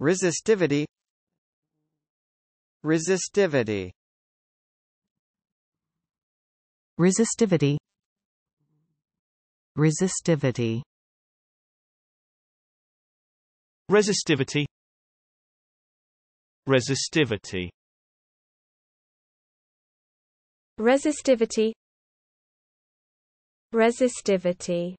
resistivity. Resistivity. Resistivity. Resistivity. Resistivity. Resistivity. Resistivity. Resistivity.